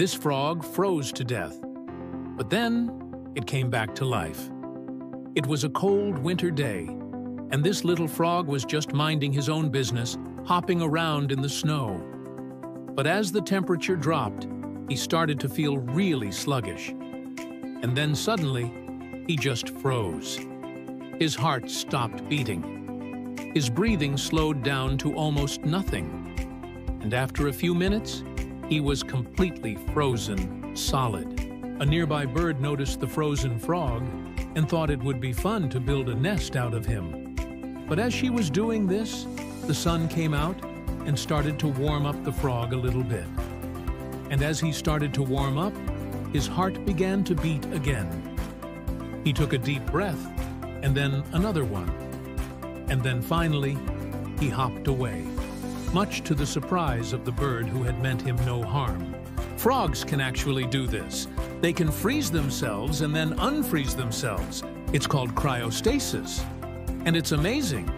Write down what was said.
This frog froze to death, but then it came back to life. It was a cold winter day, and this little frog was just minding his own business, hopping around in the snow. But as the temperature dropped, he started to feel really sluggish. And then suddenly, he just froze. His heart stopped beating. His breathing slowed down to almost nothing. And after a few minutes, he was completely frozen solid. A nearby bird noticed the frozen frog and thought it would be fun to build a nest out of him. But as she was doing this, the sun came out and started to warm up the frog a little bit. And as he started to warm up, his heart began to beat again. He took a deep breath, and then another one. And then finally, he hopped away, much to the surprise of the bird who had meant him no harm. Frogs can actually do this. They can freeze themselves and then unfreeze themselves. It's called cryostasis. And it's amazing